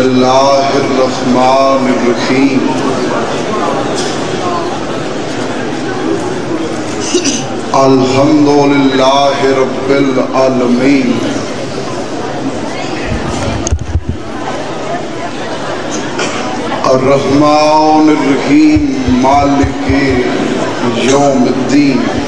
اللہ الرحمن الرحیم الحمد للہ رب العالمین الرحمن الرحیم مالک یوم الدین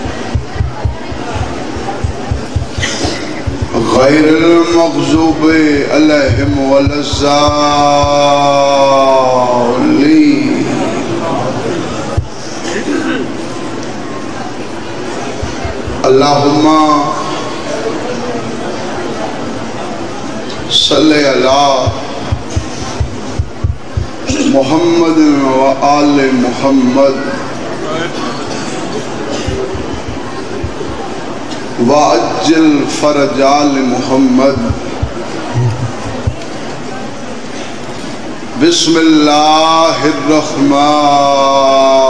غیر المغضوب علیہم ولا الضالین. اللہم صلی اللہ محمد و آل محمد. وعجل فرج آل محمد بسم اللہ الرحمن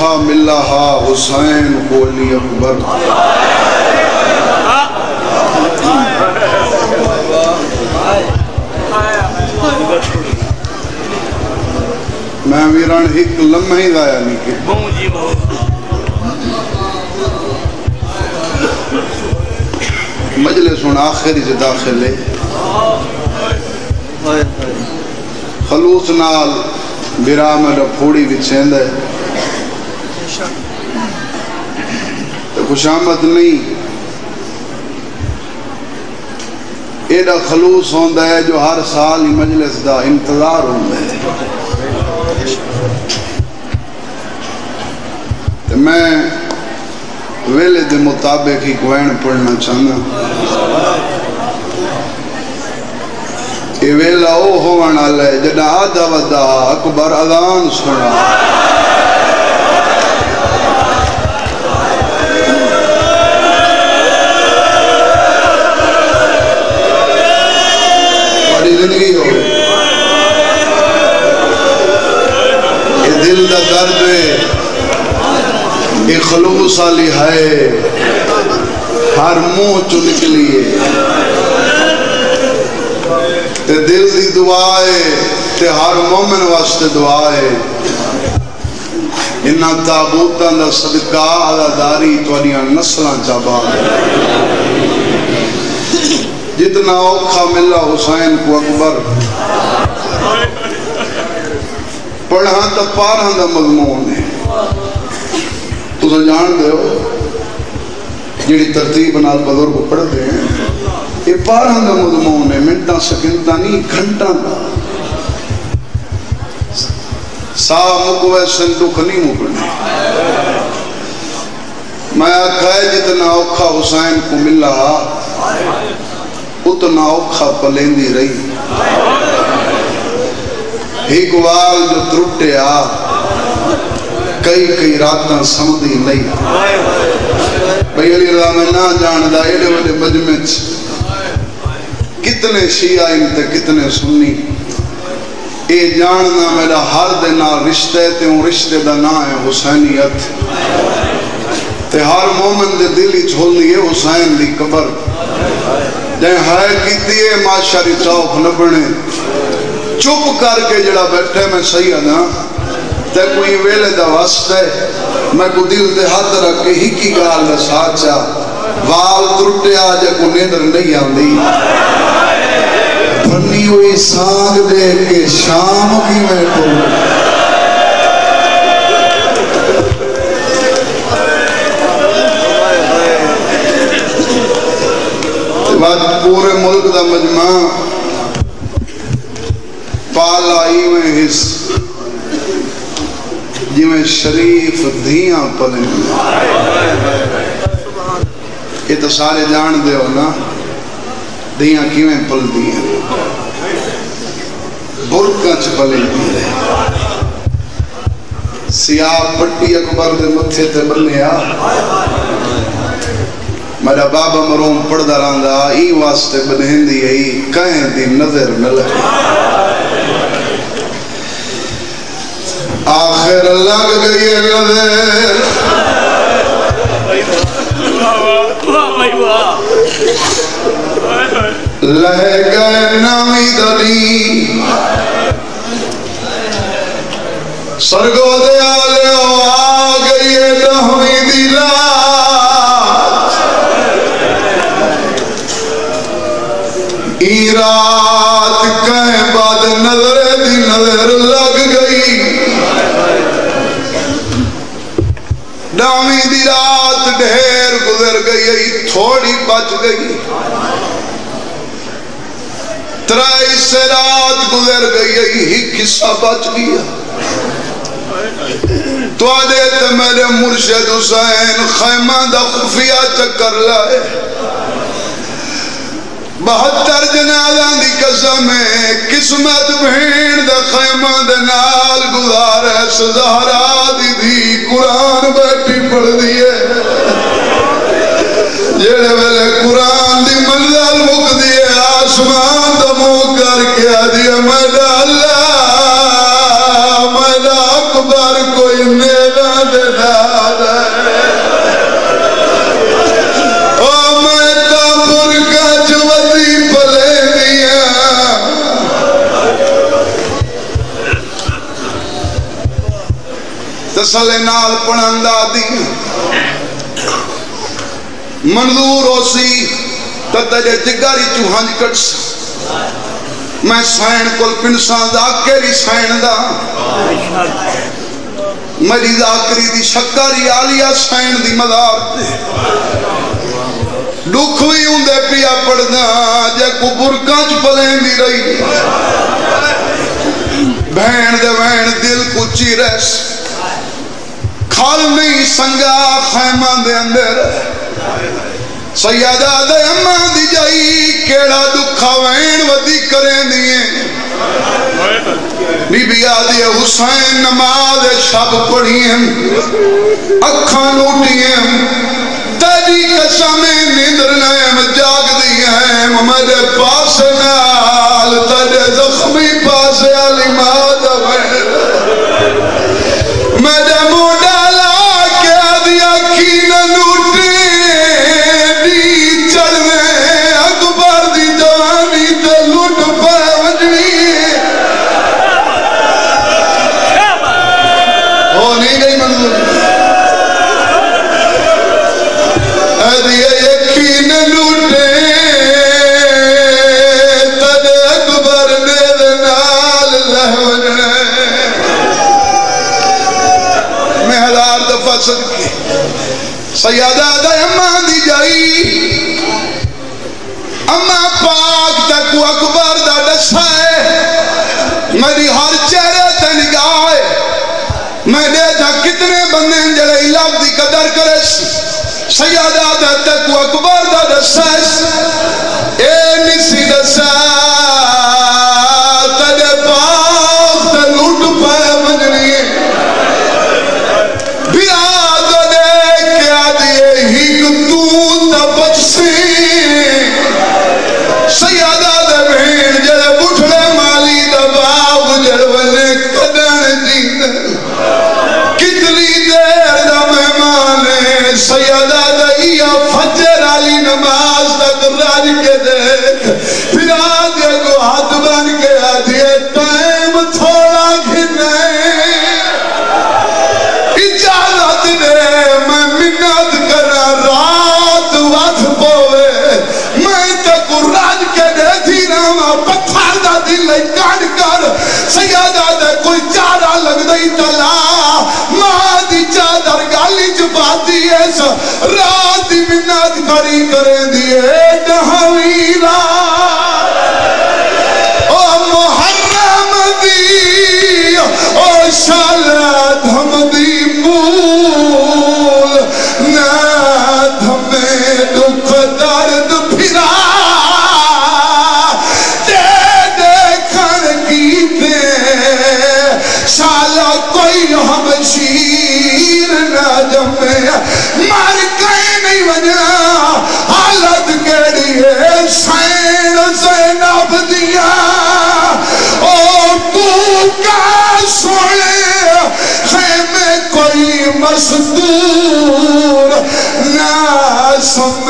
اوکھا ملا ہا حسین کو علی اکبر۔ میں ویران ایک لمحہ ہی دایا نہیں کہ مجلس ان آخری سے داخل ہے۔ خلوص نال برام رپھوڑی بچھیند ہے۔ خوش آمد نہیں ایڈا خلوص ہوندہ ہے جو ہر سال ہی مجلس دا انتظار ہوندہ ہے میں ویلے دے مطابق ہی کوئن پڑھنا چاہنا یہ ویلا او ہونا لے جڑا آدھا ودا اکبر اذان سنا خلوص والی ہے۔ ہر منہ چو نکلیے تے دل دی دعا ہے، تے ہر مومن واسطے دعا ہے۔ انہاں تابوتاں دا صدقہ عزاداری توڑیاں نسلاں چابا جتنا اوکھا ملا حسین کو اکبر۔ پڑھاں تا پارہاں دا مضمون ہے۔ تو سا جان دے ہو، جیڑی ترتیب نال بزرگ پڑھ دے ہیں، یہ پارہ دا مضمون ہے منٹا سکنتا نہیں گھنٹا دا۔ سا مکوے، سندوک نہیں مکنے۔ میں آکھائے جتنا اوکھا حسین کو ملا، اتنا اوکھا پلیندی رہی۔ ایک وال جو ترٹے آ کئی کئی راتاں سمدھی نہیں۔ بھئی علی رضا میں نہ جان دا ایڈے وڈے مجمع کتنے شیعہ انتے کتنے سنی۔ اے جاننا میرا ہر دینا رشتے تے ہوں رشتے دا نا ہے حسینیت۔ تے ہر مومن دے دلی چھولنی ہے حسین دی قبر۔ جائیں ہائے کیتی ہے معاشری چوک نبنے چپ کر کے جڑا بیٹھے میں صحیح ہے تے کوئی ویلے دا وست ہے۔ میں کو دل دے ہاتھ رکھ کے ہی کی گال دا ساچا وال ترٹیا جے کو نیندر نہیں آندی بھنی ہوئی سانگ دے کے شام کی میں تو بعد پورے ملک دا مجمع پال آئی میں حصہ جی شریف دھیاں پلیں یہ تو سارے جان دے ہو نا۔ دھیاں کیویں پل دیئے برکا چ پلیں دیئے سیاہ پٹی اکبر دے متھے تے بنیا۔ میرا بابا مروم پڑھ داران دا ای واسطے بنہن دی ای کہیں دی نظر نہ لگے۔ آخر لگ گئی نظر. لہ گئے نامی دلی سرگو دے آلے آ گئی دہویں دی رات ای رات کہیں بعد نظر لگ گئی ڈامی دی رات ڈھیر گزر گئی تھوڑی بچ گئی۔ ترائی سے رات گزر گئی ہی قصہ بچ گیا۔ تو آدھے تے میرے مرشد حسین خیمہ دا خفیہ چکر لائے۔ بہتر جنازان دی قسم ہے، قسمت بھین دا خیمہ دے نال گزارے سزہرا دی دی قرآن بیٹھی پڑھ دیئے دی منزل مک دیئے، آسمان دا مو کر کے آدھیا میڈا اللہ میڈا اکبر، کوئی میرا دے داد ہے۔ او میڈا برکا تسلے نال پڑھندہ دیا منظور ہو سی تو تجھے جگاری چوہنج کٹس۔ میں سائن کل پنسان دا کیری سائن دا۔ میری ذاکری دی شکاری آلیا سائن دی مدار دے دکھ بھی ہوں دے پیا پڑھنا، جے کو برکانچ پلیں دی رہی بہن دے بہن دل کو چیرس۔ کھال نہیں سنگا خیمہ دے اندر۔ سیادہ دے اماں دی جائی، کیڑا دکھا وین ودی کریں دیئے۔ بی بی آدھی حسین نماز شب پڑھیں اکھاں نوٹیں تیری قسمیں نیندر نیم جاگ دیئے۔ میرے پاس نال، تیرے زخمی پاس علی ماد سیادہ دا اماں دی جائی اماں پاک تک اکبر دا ڈسا ہے میری ہر چہرے تے نگاہ ہے میں دے جا کتنے بندے ہیں جڑے علاق دی قدر کرے سیادہ دا تک اکبر دا ڈسا ہے۔ اے نسی ڈسا get قسم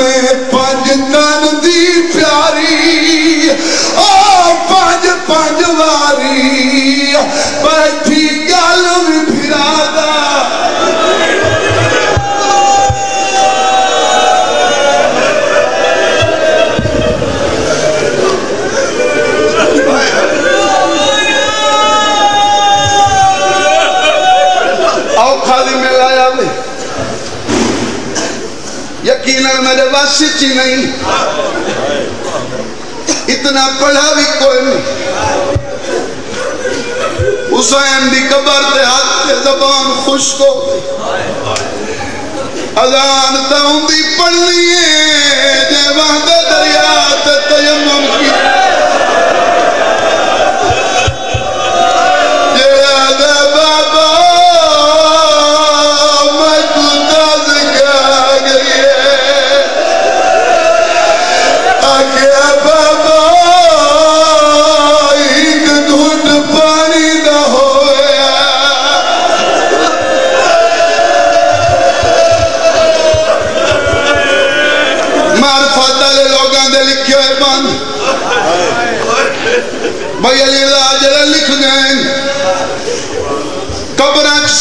یقیناً میرے نہیں اتنا پڑھا بھی کوئی نہیں حسین دی قبر تے ہاتھ تے زبان خشک ہو گئی اذان تے ہوندی پڑھنی ہے جے وہاں دریا تے تیمم کی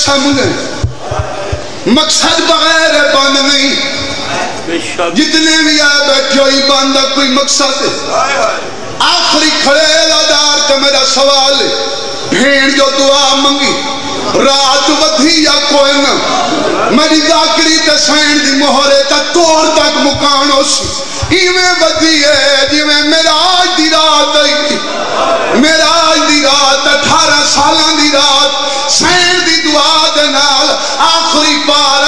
قبران مقصد بغیر بند نہیں۔ جتنے بھی آئے بیٹھے ہوئی باندھا کوئی مقصد ہے۔ آخری کھڑے لادار کا میرا سوال ہے۔ بھین جو دعا منگی، رات ودھی یا کوئی نہ؟ میری ذاکری تے سین دی مہرے تا توڑ تک مکانو سی ایویں ودھی ہے جویں میرا آج دی رات آئی۔ آخری بار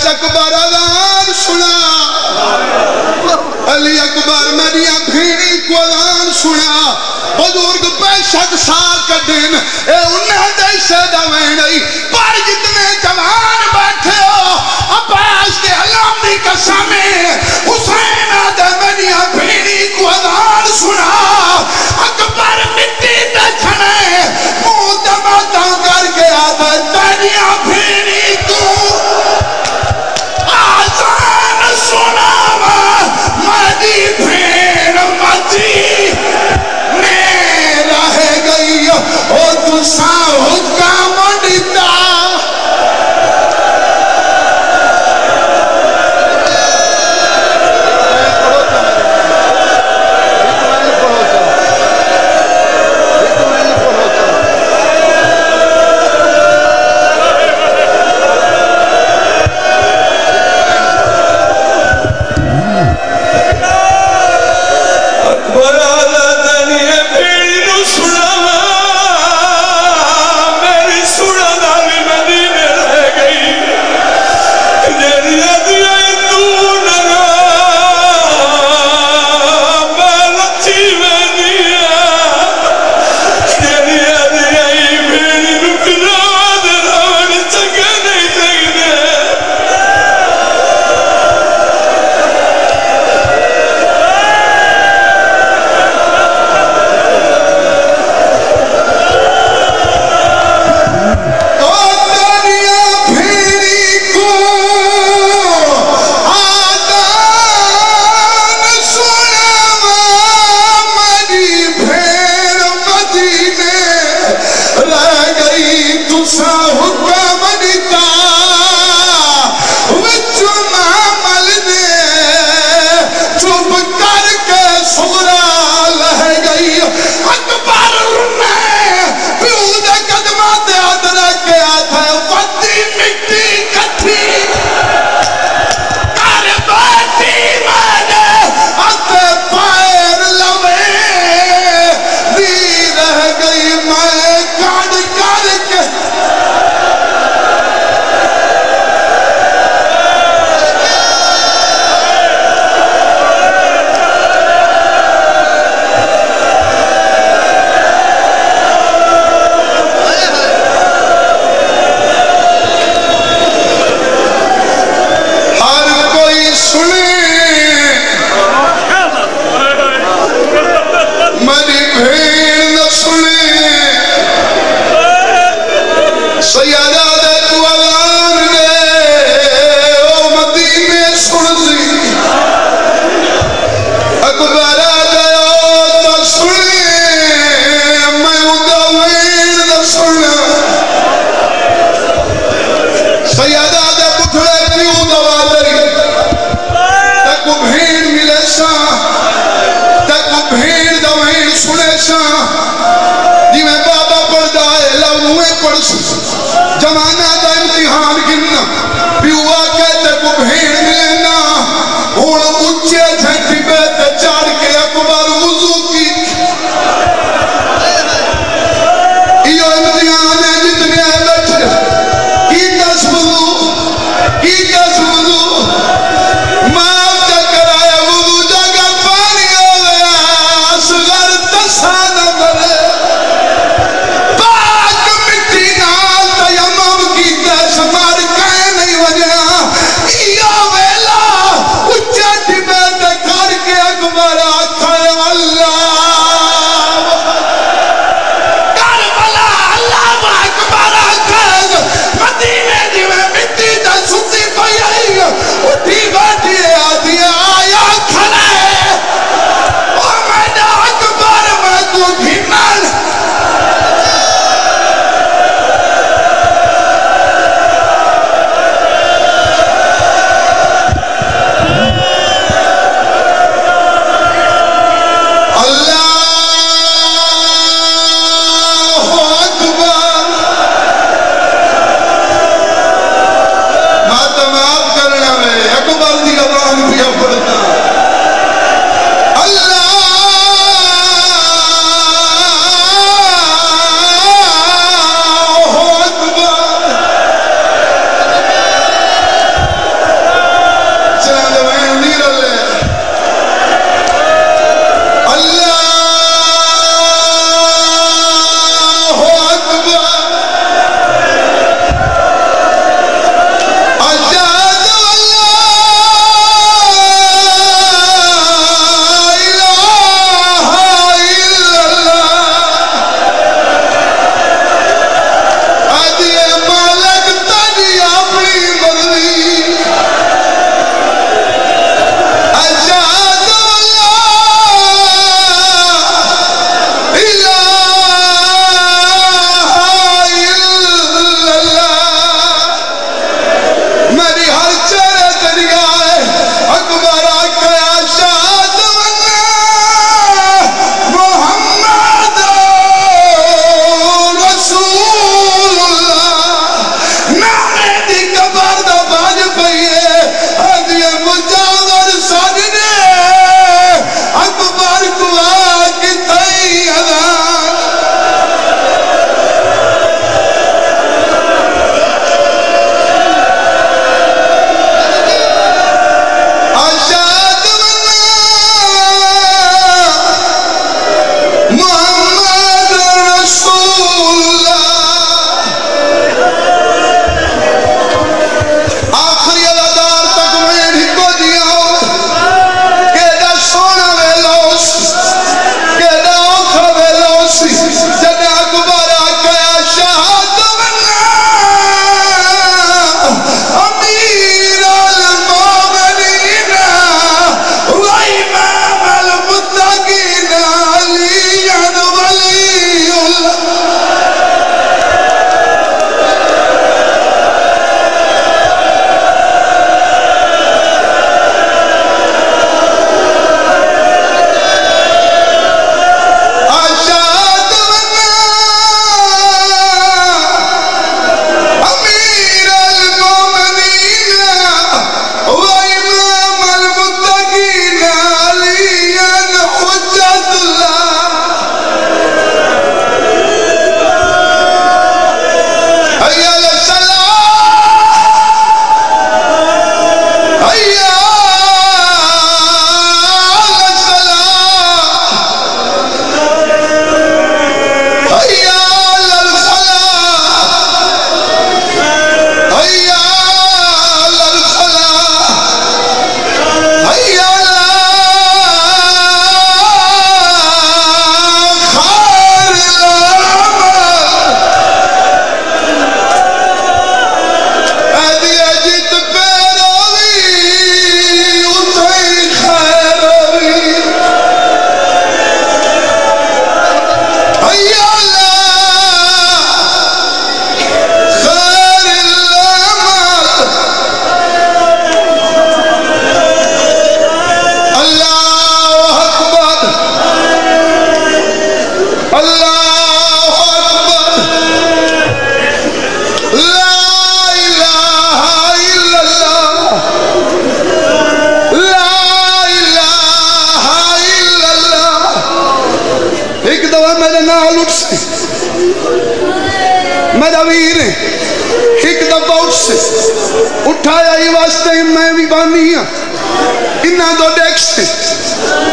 آکھا سکبر اذان سنا علی اکبر میریا بھیڑی کو اذان سنا بزرگ بے سا کٹن اے انہیں دے سے دویں نہیں پر جتنے جوان بیٹھے ہو عباس کے علام دی قسمیں حسین آدھے میریا بھیڑی کو اذان سنا اکبر مٹی تے کھنے منہ دماتا کر او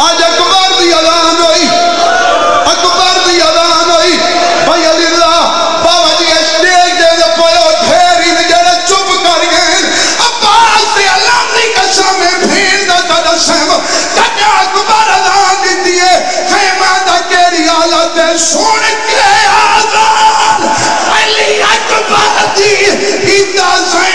آج اکبر دی اذان ہوئی۔ اکبر دی اذان ہوئی۔ بھائی علی اللہ، بابا جی اسٹیج دے دے پویو ڈھیری نے جڑے چپ کر گئے۔ عباس دی اللہ دی قسم بھیڑ دا تا سم کٹا اکبر اذان دیتی ہے۔ خیمہ دا کیڑی حالت ہے؟ سن کے آزان علی اکبر دی ایدہ سے